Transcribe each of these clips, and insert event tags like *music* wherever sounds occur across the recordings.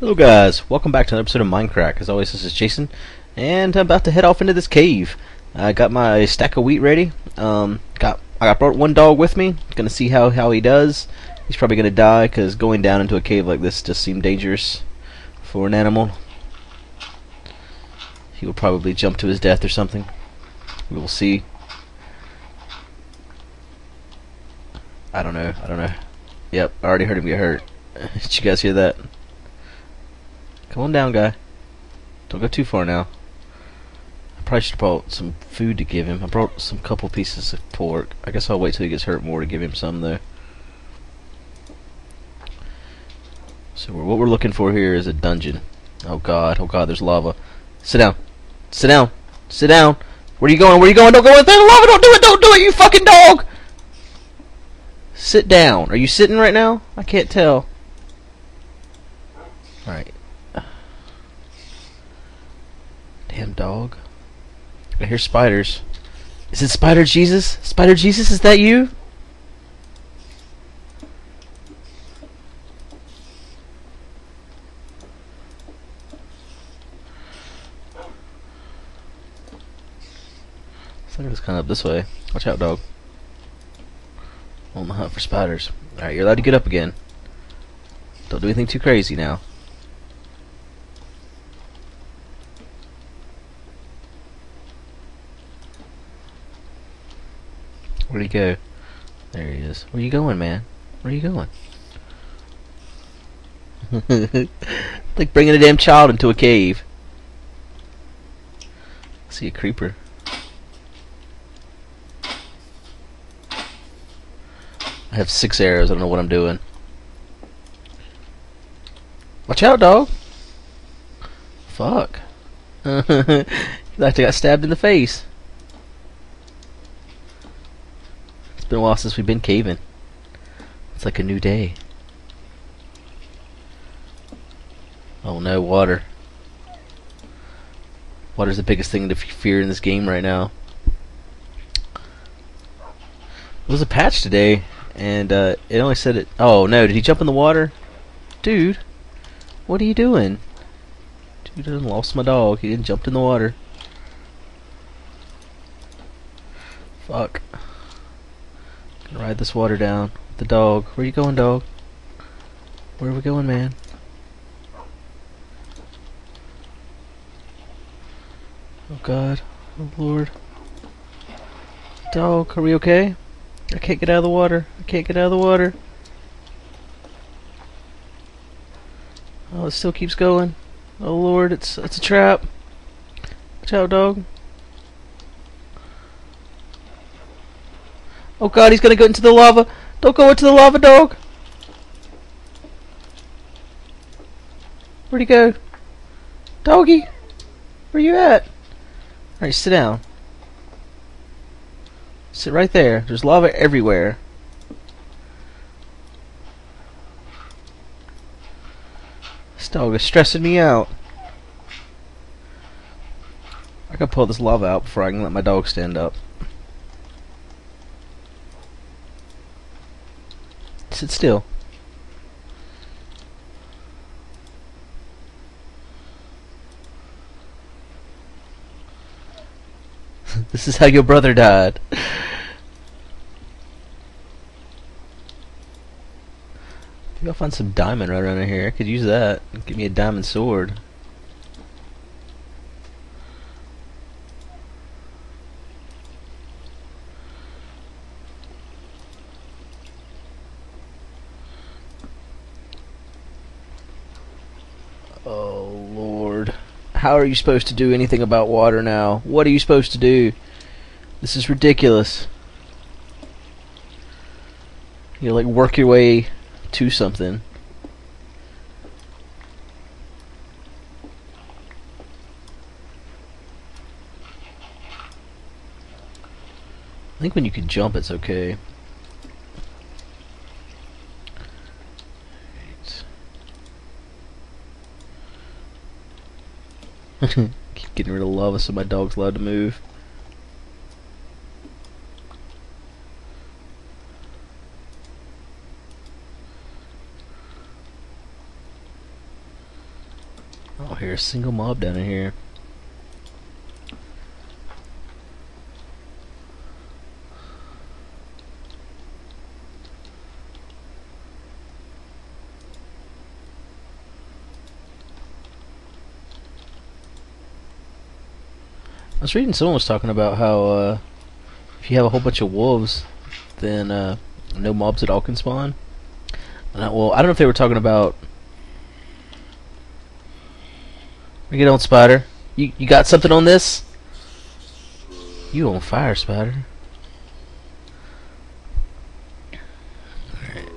Hello guys, welcome back to another episode of Minecraft. As always, this is Jason, and I'm about to head off into this cave. I got my stack of wheat ready. Um, got I got brought one dog with me. Gonna see how how he does. He's probably gonna die because going down into a cave like this just seemed dangerous for an animal. He will probably jump to his death or something. We will see. I don't know. I don't know. Yep, I already heard him get hurt. *laughs* Did you guys hear that? Come on down, guy. Don't go too far now. I probably should have brought some food to give him. I brought some couple pieces of pork. I guess I'll wait till he gets hurt more to give him some, though. So what we're looking for here is a dungeon. Oh god, oh god, there's lava. Sit down. Sit down. Sit down. Where are you going? Where are you going? Don't go in there. Lava. Don't do it. Don't do it. You fucking dog. Sit down. Are you sitting right now? I can't tell. Alright. Damn dog. I hear spiders. Is it Spider Jesus? Spider Jesus, is that you? Looks like kind of up this way. Watch out, dog. On the hunt for spiders. Alright, you're allowed to get up again. Don't do anything too crazy now. Where'd he go? There he is. Where you going, man? Where you going? *laughs* like bringing a damn child into a cave. I see a creeper. I have six arrows. I don't know what I'm doing. Watch out, dog. Fuck. *laughs* I got stabbed in the face. It's been a while since we've been caving. It's like a new day. Oh no, water. Water's the biggest thing to fear in this game right now. It was a patch today, and uh, it only said it. Oh no! Did he jump in the water, dude? What are you doing? Dude, I lost my dog. He didn't jump in the water. Fuck. Ride this water down. The dog. Where you going, dog? Where are we going, man? Oh God. Oh Lord. Dog, are we okay? I can't get out of the water. I can't get out of the water. Oh, it still keeps going. Oh Lord, it's it's a trap. Watch out, dog. Oh God, he's gonna go into the lava. Don't go into the lava, dog. Where'd he go? Doggy, where you at? Alright, sit down. Sit right there. There's lava everywhere. This dog is stressing me out. I gotta pull this lava out before I can let my dog stand up. Sit still. *laughs* this is how your brother died. Maybe I'll find some diamond right around here. I could use that. Give me a diamond sword. Oh, Lord. How are you supposed to do anything about water now? What are you supposed to do? This is ridiculous. You like work your way to something. I think when you can jump, it's okay. Keep hmm. getting rid of lava so my dog's allowed to move. I don't hear a single mob down in here. Was reading someone was talking about how uh, if you have a whole bunch of wolves, then uh, no mobs at all can spawn. I, well, I don't know if they were talking about. It on, Spider. You you got something on this? You on fire, Spider?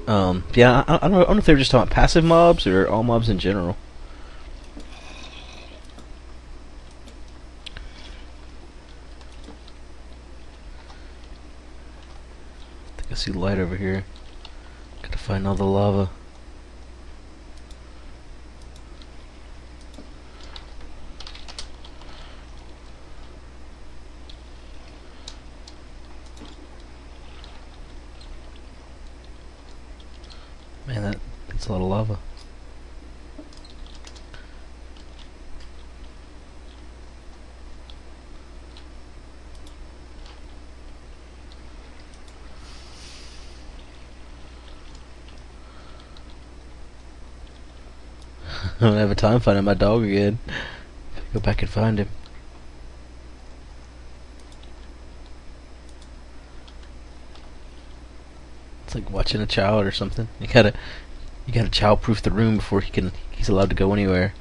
Um, yeah, I, I, don't know, I don't know if they were just talking passive mobs or all mobs in general. I see light over here. Gotta find all the lava. Man, that, that's a lot of lava. I don't have a time finding my dog again. Go back and find him. It's like watching a child or something. You gotta, you gotta child-proof the room before he can. He's allowed to go anywhere.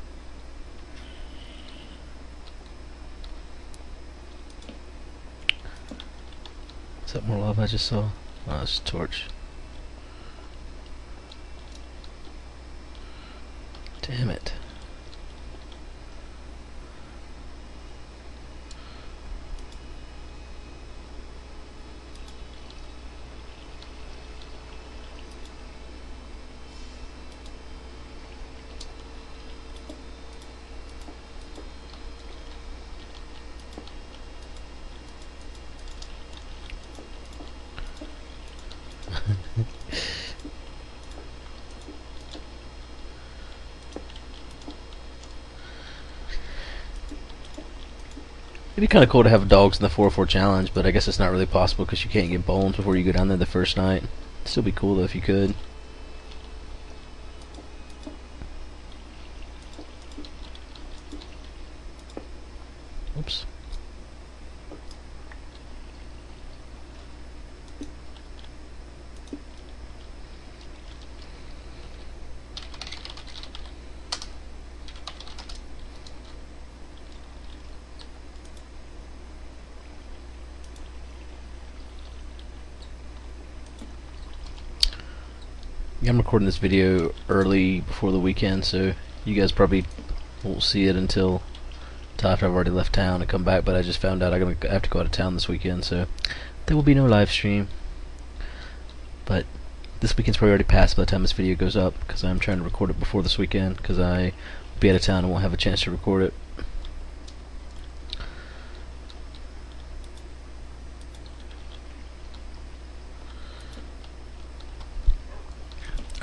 Is that more lava I just saw? Oh, it's a torch. Damn it. It'd be kind of cool to have dogs in the 4-4 challenge, but I guess it's not really possible because you can't get bones before you go down there the first night. It'd still be cool though if you could. Oops. Yeah, I'm recording this video early before the weekend, so you guys probably won't see it until after I've already left town and come back. But I just found out I'm gonna have to go out of town this weekend, so there will be no live stream. But this weekend's probably already passed by the time this video goes up because I'm trying to record it before this weekend because I will be out of town and won't have a chance to record it.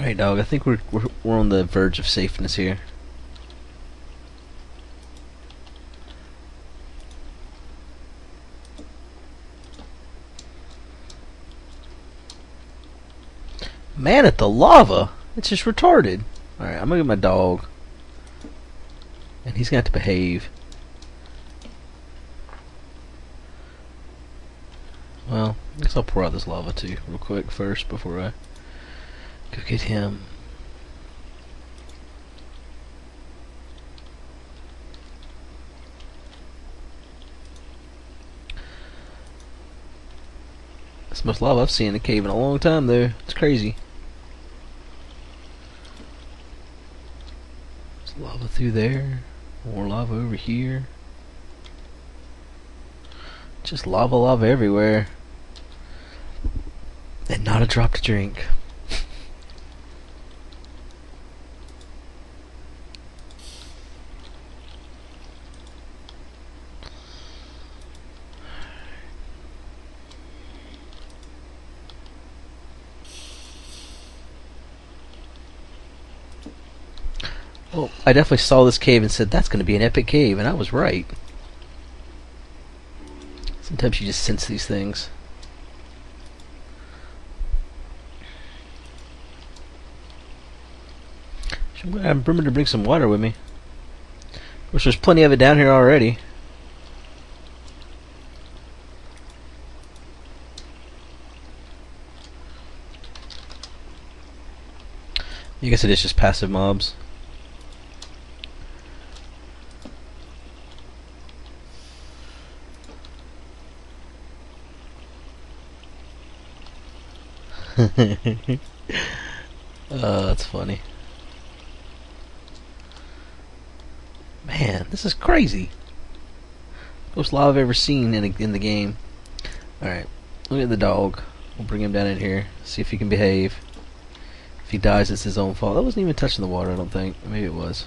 Alright, dog. I think we're, we're we're on the verge of safeness here. Man at the lava! It's just retarded. Alright, I'm gonna get my dog. And he's gonna have to behave. Well, I guess I'll pour out this lava too, real quick first before I Go get him. That's the most lava I've seen in a cave in a long time, though. It's crazy. There's lava through there. More lava over here. Just lava, lava everywhere. And not a drop to drink. Well, I definitely saw this cave and said, that's going to be an epic cave, and I was right. Sometimes you just sense these things. I'm gonna remember to bring some water with me. Which there's plenty of it down here already. I guess it is just passive mobs. *laughs* oh, that's funny. Man, this is crazy. Most lava I've ever seen in, a, in the game. Alright, look at the dog. We'll bring him down in here, see if he can behave. If he dies, it's his own fault. That wasn't even touching the water, I don't think. Maybe it was.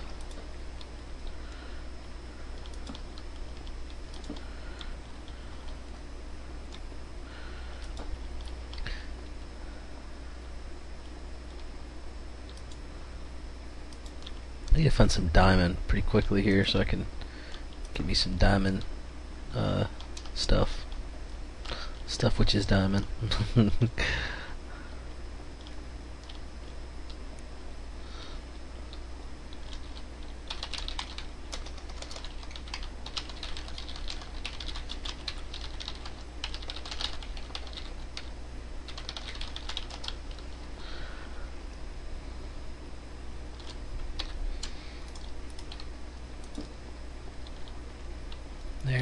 Find some diamond pretty quickly here so I can give me some diamond uh, stuff. Stuff which is diamond. *laughs*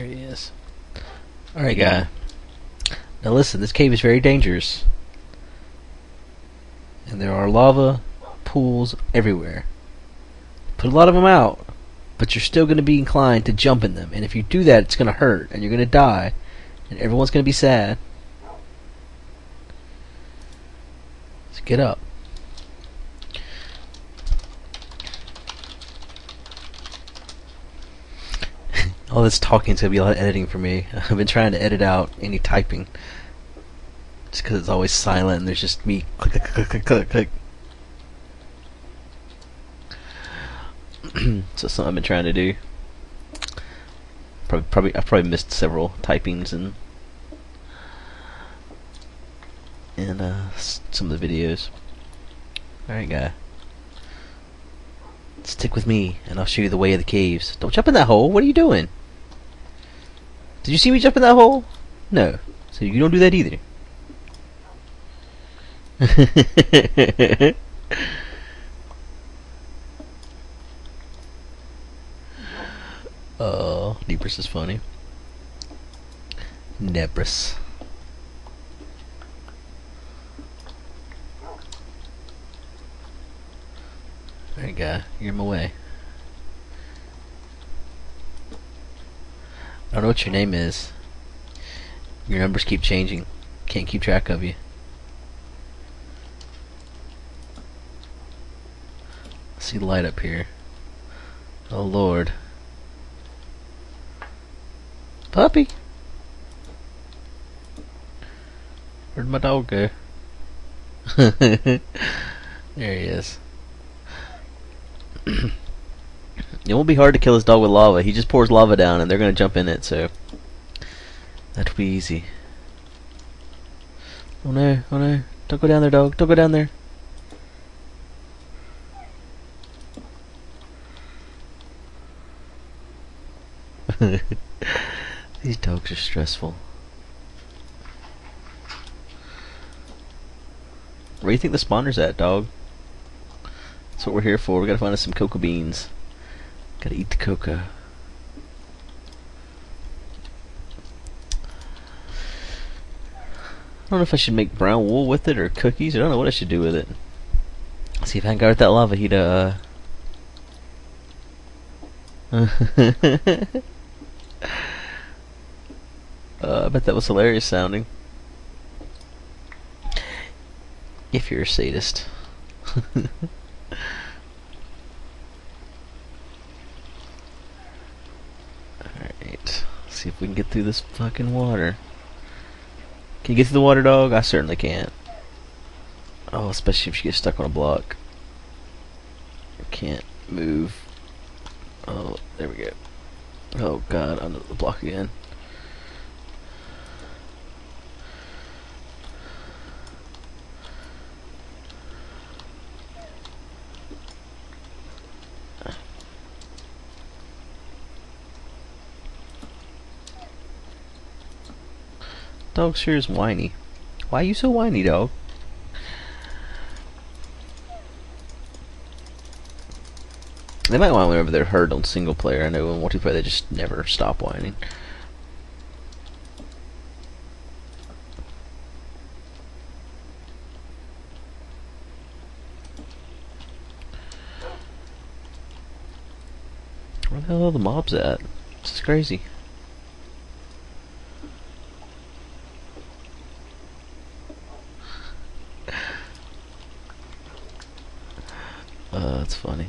There he is. Alright, guy. Now listen, this cave is very dangerous. And there are lava pools everywhere. Put a lot of them out, but you're still going to be inclined to jump in them. And if you do that, it's going to hurt, and you're going to die, and everyone's going to be sad. So get up. All this talking is going to be a lot of editing for me. *laughs* I've been trying to edit out any typing. Just because it's always silent and there's just me click, click, click, click, click, click. *clears throat* so something I've been trying to do. Probably, probably, I've probably missed several typings and in uh, some of the videos. Alright, guy. Stick with me, and I'll show you the way of the caves. Don't jump in that hole. What are you doing? Did you see me jump in that hole? No. So you don't do that either. *laughs* oh, Nebris is funny. Nebris. You go. You're in my way. I don't know what your name is. Your numbers keep changing. Can't keep track of you. I see light up here. Oh lord. Puppy! Where'd my dog go? *laughs* there he is. *clears throat* it won't be hard to kill this dog with lava. He just pours lava down and they're going to jump in it, so that'll be easy. Oh no, oh no. Don't go down there, dog. Don't go down there. *laughs* These dogs are stressful. Where do you think the spawner's at, dog? That's what we're here for. We gotta find us some cocoa beans. Gotta eat the cocoa. I don't know if I should make brown wool with it or cookies. I don't know what I should do with it. Let's see if I can guard that lava heat. Uh. *laughs* uh, I bet that was hilarious sounding. If you're a sadist. *laughs* Alright. See if we can get through this fucking water. Can you get through the water, dog? I certainly can't. Oh, especially if she gets stuck on a block. Can't. move. Oh, there we go. Oh god, under the block again. Dog sure is whiny. Why are you so whiny, dog? They might whine whenever they're hurt on single player. I know in multiplayer they just never stop whining. Where the hell are the mobs at? This is crazy. Uh, that's funny.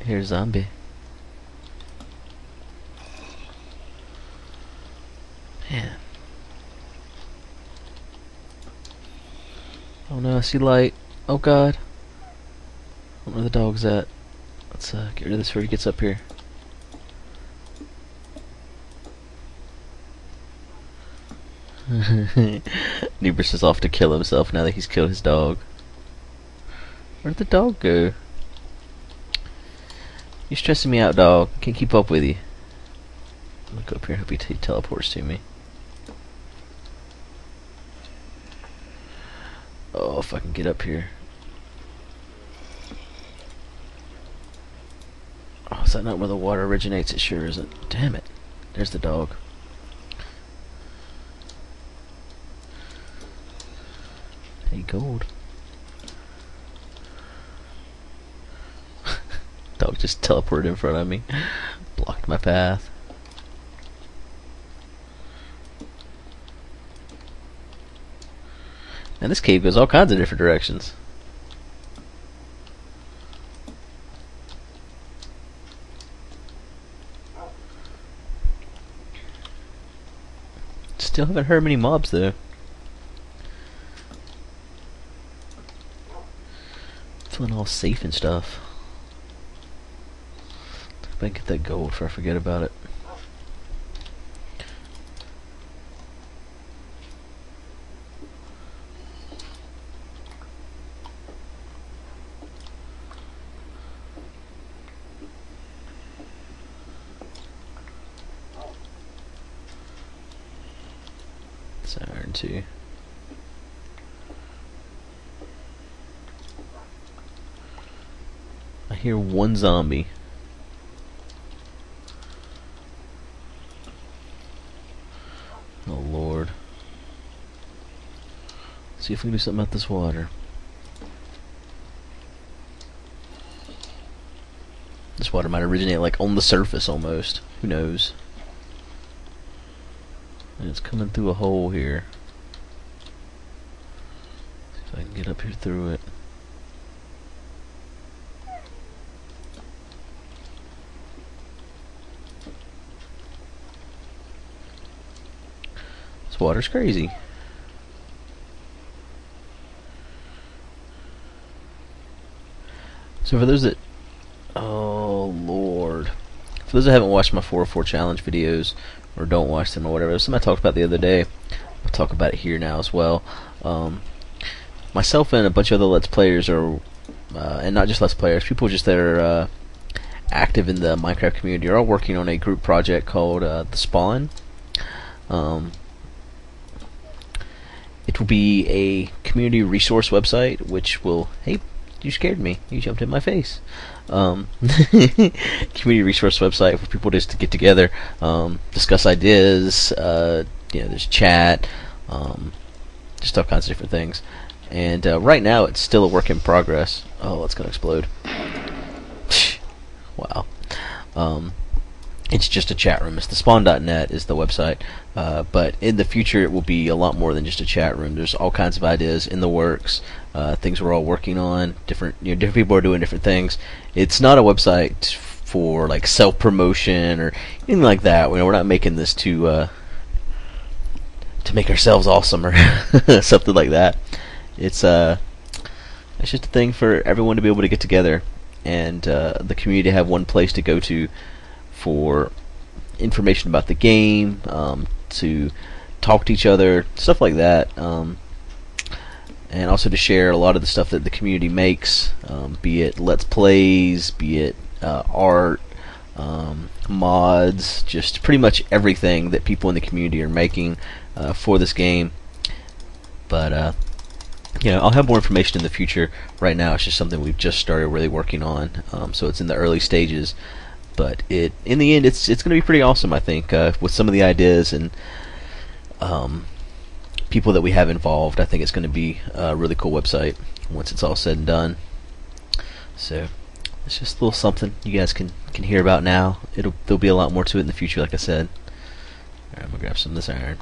Here's zombie. Man. Oh no, I see light. Oh god. I don't know where the dog's at. Let's uh, get rid of this before he gets up here. *laughs* Nebris is off to kill himself now that he's killed his dog. Where'd the dog go? You're stressing me out, dog. Can't keep up with you. Look up here. Hope he teleports to me. Oh, if I can get up here. Oh, is that not where the water originates? It sure isn't. Damn it. There's the dog. Hey, gold. Dog just teleported in front of me. Blocked my path. And this cave goes all kinds of different directions. Still haven't heard many mobs though. Feeling all safe and stuff. If I get that gold before I forget about it. It's iron too. I hear one zombie. Oh lord. See if we can do something about this water. This water might originate like on the surface almost. Who knows? And it's coming through a hole here. See if I can get up here through it. This water's crazy. So for those that oh lord. For those that haven't watched my 404 challenge videos or don't watch them or whatever, something I talked about the other day. I'll talk about it here now as well. Um, myself and a bunch of other Let's Players are, uh, and not just Let's Players, people just that are uh, active in the Minecraft community are all working on a group project called uh, The Spawn. Um, it will be a community resource website which will, hey, you scared me. You jumped in my face. Um, *laughs* community resource website for people just to get together, um, discuss ideas. Uh, you know, there's chat, um, just all kinds of different things. And uh, right now, it's still a work in progress. Oh, it's gonna explode! *laughs* wow. Um, it's just a chat room. It's the spawn.net is the website, uh, but in the future it will be a lot more than just a chat room. There's all kinds of ideas in the works, uh, things we're all working on. Different, you know, different people are doing different things. It's not a website for like self promotion or anything like that. You know, we're not making this to uh, to make ourselves awesome or *laughs* something like that. It's uh, It's just a thing for everyone to be able to get together and uh, the community to have one place to go to for information about the game, um, to talk to each other, stuff like that. Um, and also to share a lot of the stuff that the community makes, um, be it let's plays, be it uh, art, um, mods, just pretty much everything that people in the community are making uh, for this game. But uh, you know, I'll have more information in the future. Right now, it's just something we've just started really working on, um, so it's in the early stages. But it, in the end, it's it's going to be pretty awesome. I think uh, with some of the ideas and um, people that we have involved, I think it's going to be a really cool website once it's all said and done. So it's just a little something you guys can can hear about now. It'll there'll be a lot more to it in the future, like I said. I'm gonna grab some of this iron.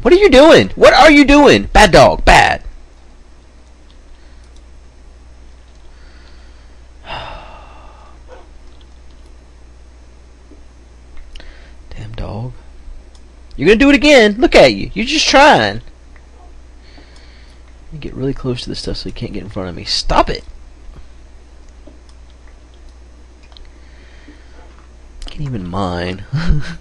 What are you doing? What are you doing? Bad dog, bad. Damn dog. You're gonna do it again. Look at you. You're just trying. Get really close to this stuff so you can't get in front of me. Stop it. Can't even mine. *laughs* I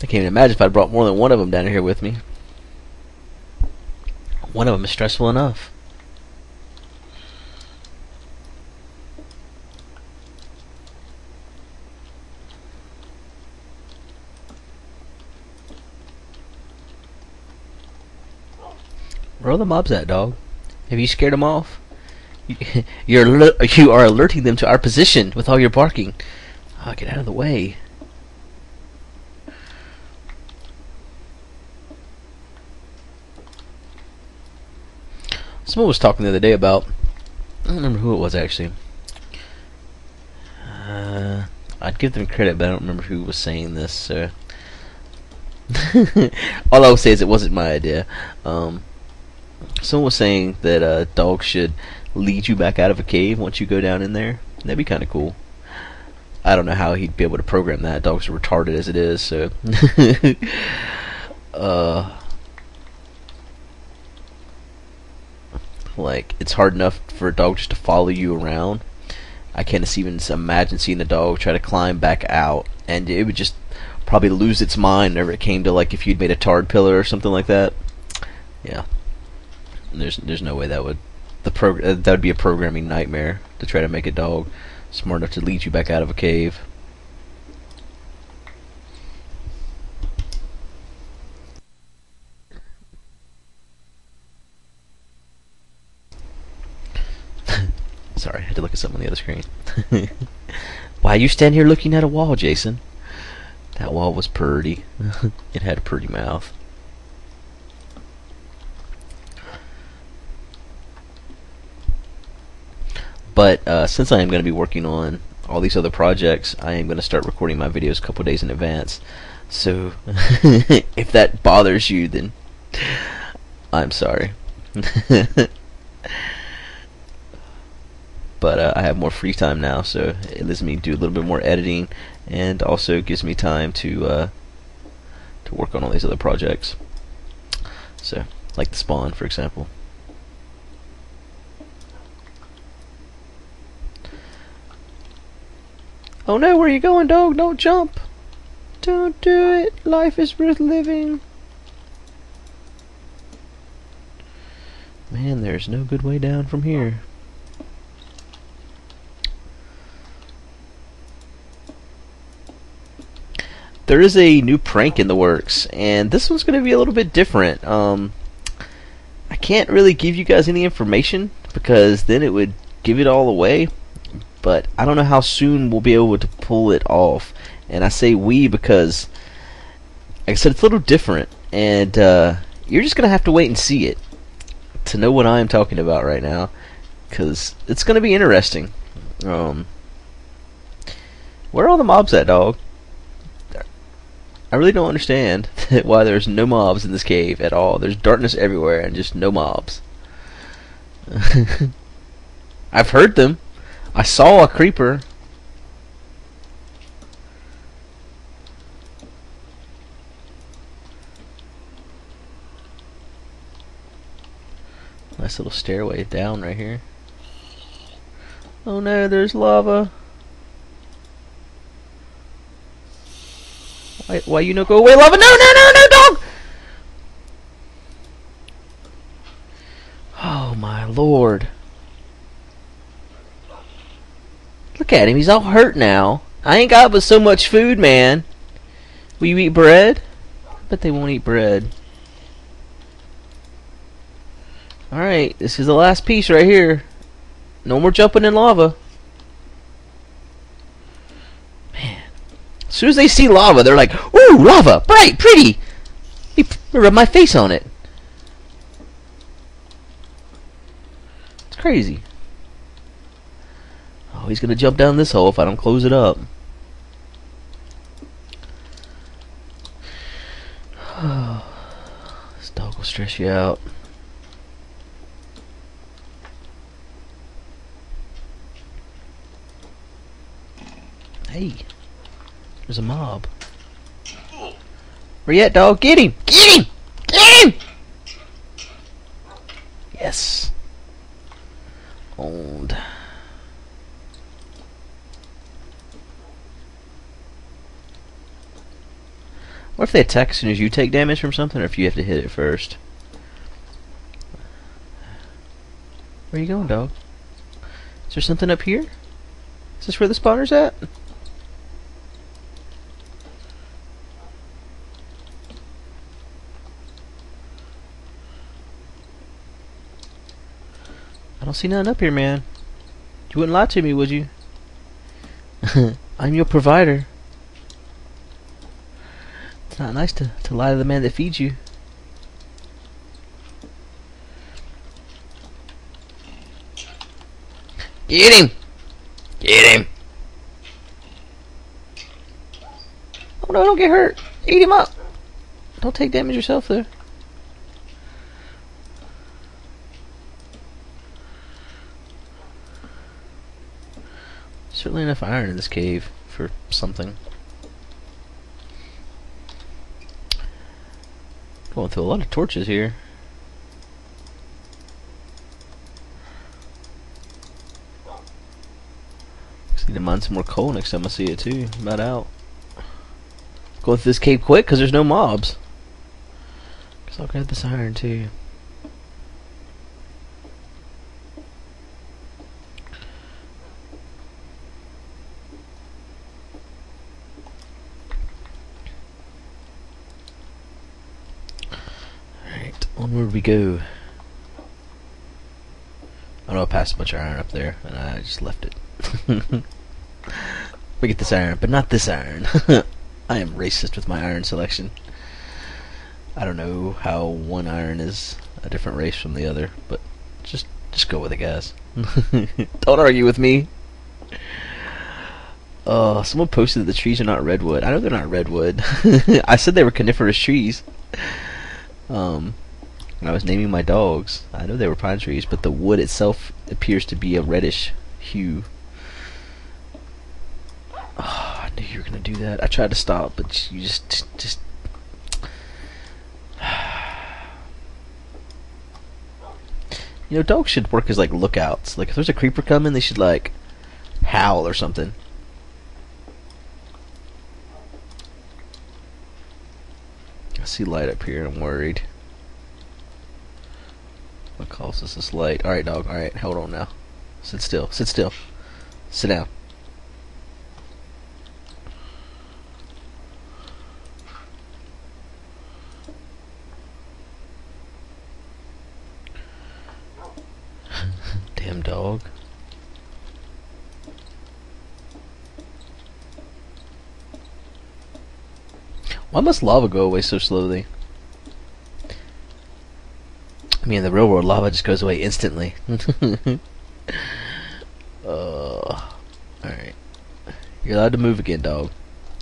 can't even imagine if I brought more than one of them down here with me. One of them is stressful enough. Where are the mobs at, dog? Have you scared them off? *laughs* You're you are alerting them to our position with all your barking. Oh, get out of the way. Someone was talking the other day about. I don't remember who it was actually. Uh, I'd give them credit, but I don't remember who was saying this. So *laughs* all I will say is it wasn't my idea. Um, someone was saying that uh, dogs should lead you back out of a cave once you go down in there. That'd be kind of cool. I don't know how he'd be able to program that. Dogs are retarded as it is, so. *laughs* uh, like it's hard enough for a dog just to follow you around. I can't even imagine seeing a dog try to climb back out, and it would just probably lose its mind whenever it came to like if you'd made a tarred pillar or something like that. Yeah, there's there's no way that would the prog- uh, that would be a programming nightmare to try to make a dog smart enough to lead you back out of a cave. *laughs* Sorry, I had to look at something on the other screen. *laughs* Why you stand here looking at a wall, Jason? That wall was purty. *laughs* it had a pretty mouth. But uh, since I am going to be working on all these other projects, I am going to start recording my videos a couple days in advance. So *laughs* if that bothers you, then I'm sorry. *laughs* but uh, I have more free time now, so it lets me do a little bit more editing, and also gives me time to uh, to work on all these other projects. So, like the spawn, for example. Oh no, where are you going, dog? Don't jump. Don't do it. Life is worth living. Man, there's no good way down from here. There is a new prank in the works, and this one's going to be a little bit different. Um, I can't really give you guys any information because then it would give it all away but I don't know how soon we'll be able to pull it off. And I say we because, like I said, it's a little different, and uh, you're just gonna have to wait and see it to know what I'm talking about right now, because it's gonna be interesting. Um, where are all the mobs at, dog? I really don't understand *laughs* why there's no mobs in this cave at all. There's darkness everywhere and just no mobs. *laughs* I've heard them. I saw a creeper. Nice little stairway down right here. Oh no, there's lava. Why, why you no go away, lava? No, no, no, no, dog! Oh my lord. Look at him, he's all hurt now. I ain't got but so much food, man. Will you eat bread? I bet they won't eat bread. Alright, this is the last piece right here. No more jumping in lava. Man. As soon as they see lava, they're like, Ooh, lava! Bright! Pretty! Let me rub my face on it. It's crazy. Oh, he's gonna jump down this hole if I don't close it up. *sighs* this dog will stress you out. Hey, there's a mob. Where at, dog? Get him! Get him! Get him! Yes. Owned. What if they attack as soon as you take damage from something, or if you have to hit it first? Where you going, dog? Is there something up here? Is this where the spawner's at? I don't see nothing up here, man. You wouldn't lie to me, would you? *laughs* I'm your provider. It's not nice to, to lie to the man that feeds you. Get him! Get him! Oh no, don't get hurt. Eat him up! Don't take damage yourself there. Certainly enough iron in this cave for something. Going through a lot of torches here. Just need to mine some more coal next time I see it too. I'm about out. Going through this cave quick because there's no mobs. Cause I'll grab this iron too. Alright, onward we go. I know I passed a bunch of iron up there, and I just left it. *laughs* we get this iron, but not this iron. *laughs* I am racist with my iron selection. I don't know how one iron is a different race from the other, but just just go with it, guys. *laughs* don't argue with me. Oh, someone posted that the trees are not redwood. I know they're not redwood. I said they were coniferous trees. Um, when I was naming my dogs, I know they were pine trees, but the wood itself appears to be a reddish hue. Oh, I knew you were gonna do that. I tried to stop, but you just, just. *sighs* You know, dogs should work as like lookouts. Like if there's a creeper coming, they should like howl or something. I see light up here. I'm worried. Causes this light? Alright, dog. Alright, hold on now. Sit still. Sit still. Sit down. *laughs* Damn dog. Why must lava go away so slowly? Mean, in the real world, lava just goes away instantly. *laughs* uh, Alright. You're allowed to move again, dog.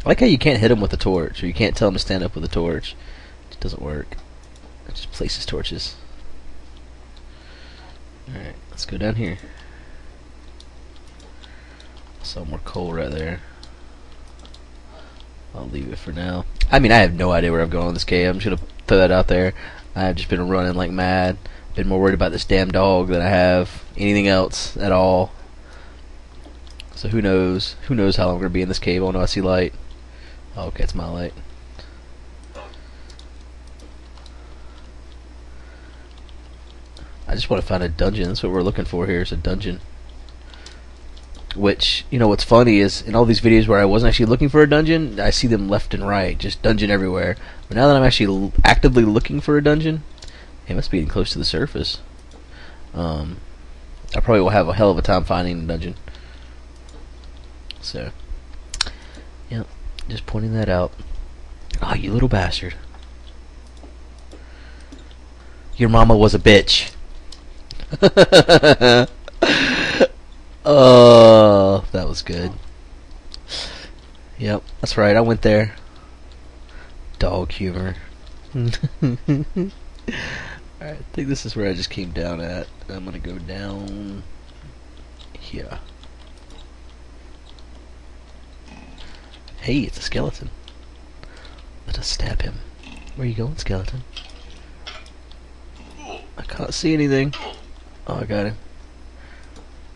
I like how you can't hit him with a torch, or you can't tell him to stand up with a torch. It doesn't work. It just places torches. Alright, let's go down here. Some more coal right there. I'll leave it for now. I mean, I have no idea where I'm going in this cave. I'm just gonna throw that out there. I've just been running like mad. Been more worried about this damn dog than I have anything else at all. So who knows? Who knows how long I'm gonna be in this cave? Oh no, I see light. Oh, okay, it's my light. I just want to find a dungeon. That's what we're looking for here is a dungeon. Which, you know, what's funny is in all these videos where I wasn't actually looking for a dungeon, I see them left and right, just dungeon everywhere. But now that I'm actually actively looking for a dungeon, it must be getting close to the surface. Um, I probably will have a hell of a time finding a dungeon. So, yep, just pointing that out. Oh, you little bastard. Your mama was a bitch. *laughs* oh, that was good. Yep, that's right. I went there. Dog humor. *laughs* Alright, I think this is where I just came down at. I'm gonna go down here. Hey, it's a skeleton. Let us stab him. Where you going, skeleton? I can't see anything. Oh, I got him.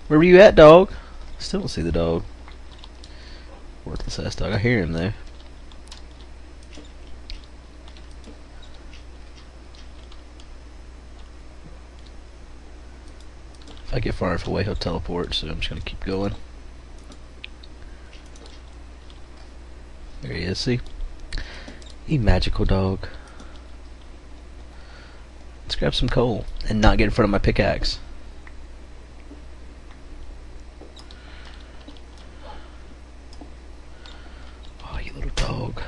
Where were you at, dog? Still don't see the dog. Worthless ass dog. I hear him there. If I get far enough away, he'll teleport, so I'm just gonna keep going. There he is, see? He magical dog. Let's grab some coal and not get in front of my pickaxe. Oh, you little dog.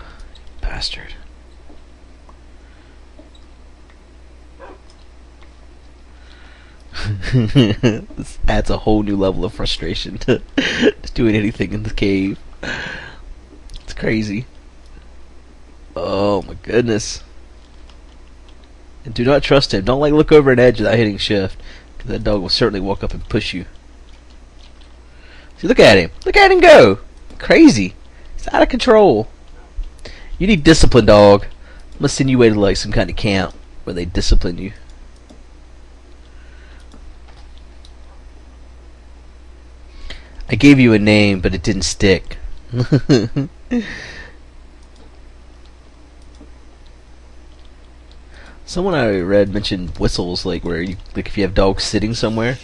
Bastard. This *laughs* adds a whole new level of frustration to just doing anything in the cave. It's crazy. Oh my goodness. And do not trust him. Don't like look over an edge without hitting shift. Because that dog will certainly walk up and push you. See, look at him. Look at him go. Crazy. He's out of control. You need discipline, dog. I'm gonna send you away to like some kind of camp where they discipline you. I gave you a name, but it didn't stick. *laughs* Someone I read mentioned whistles, like where you, like if you have dogs sitting somewhere.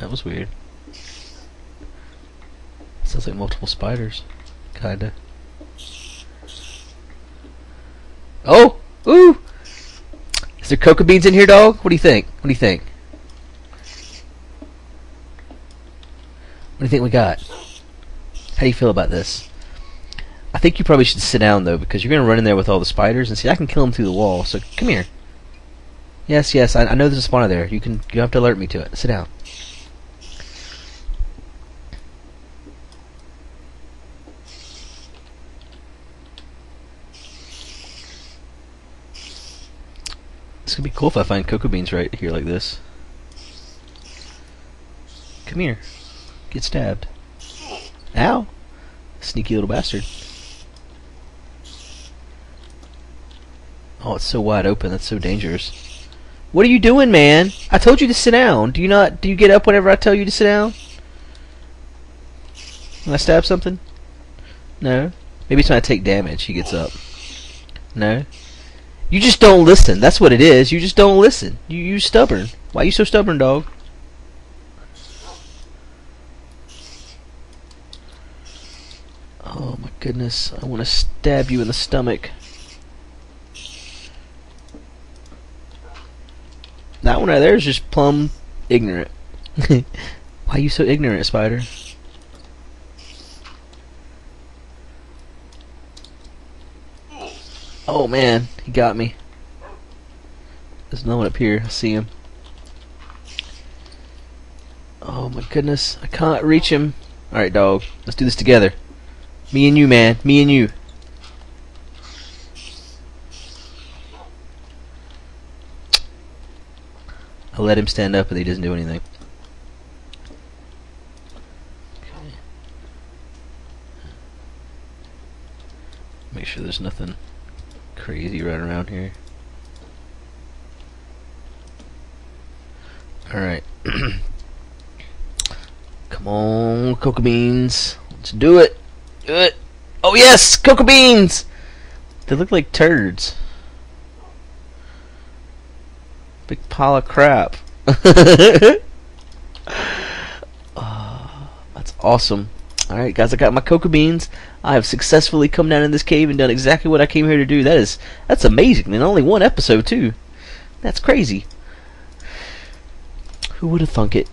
That was weird. Sounds like multiple spiders, kinda. Oh, ooh! Is there cocoa beans in here, dog? What do you think? What do you think? What do you think we got? How do you feel about this? I think you probably should sit down though, because you're gonna run in there with all the spiders, and see, I can kill them through the wall. So come here. Yes, yes, I, I know there's a spawner there. You can, you have to alert me to it. Sit down. It's gonna be cool if I find cocoa beans right here like this. Come here. Get stabbed. Ow! Sneaky little bastard. Oh, it's so wide open. That's so dangerous. What are you doing, man? I told you to sit down. Do you not? Do you get up whenever I tell you to sit down? When I stab something? No. Maybe it's when I take damage. He gets up. No. You just don't listen. That's what it is. You just don't listen. You you stubborn. Why are you so stubborn, dog? Oh my goodness. I want to stab you in the stomach. That one right there is just plumb ignorant. *laughs* Why are you so ignorant, Spider? Oh man, he got me. There's no one up here. I see him. Oh my goodness, I can't reach him. Alright, dog. Let's do this together. Me and you, man. Me and you. I let him stand up, but he doesn't do anything. Make sure there's nothing crazy right around here. Alright. *clears throat* Come on, cocoa beans. Let's do it. Do. Oh yes, cocoa beans! They look like turds. Big pile of crap. oh, *laughs* that's awesome. Alright guys, I got my cocoa beans. I have successfully come down in this cave and done exactly what I came here to do. That is that's amazing. And only one episode too. That's crazy. Who would have thunk it?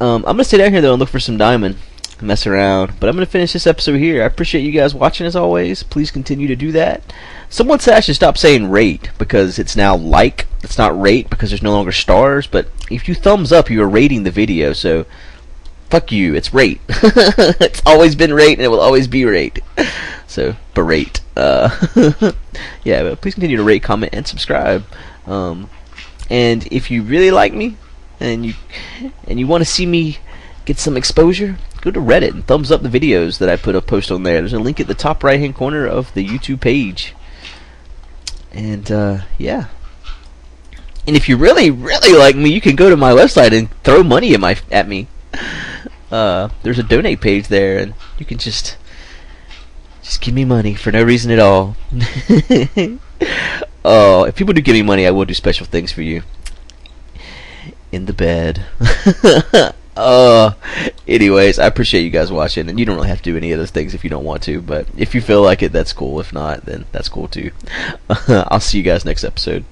Um, I'm gonna stay down here though and look for some diamond. Mess around. But I'm gonna finish this episode here. I appreciate you guys watching as always. Please continue to do that. Someone said I should stop saying rate because it's now like. It's not rate because there's no longer stars. But if you thumbs up, you are rating the video. So fuck you. It's rate. *laughs* it's always been rate and it will always be rate. *laughs* So berate. Uh, *laughs* yeah, but please continue to rate, comment, and subscribe. Um, and if you really like me, and you and you want to see me get some exposure, go to Reddit and thumbs up the videos that I put a post on there. There's a link at the top right hand corner of the YouTube page. And uh, yeah. And if you really, really like me, you can go to my website and throw money at my at me. *laughs* Uh, there's a donate page there, and you can just just give me money for no reason at all. *laughs* oh, if people do give me money, I will do special things for you in the bed. *laughs* uh, anyways, I appreciate you guys watching, and you don't really have to do any of those things if you don't want to, but if you feel like it, that's cool. If not, then that's cool too. *laughs* I'll see you guys next episode.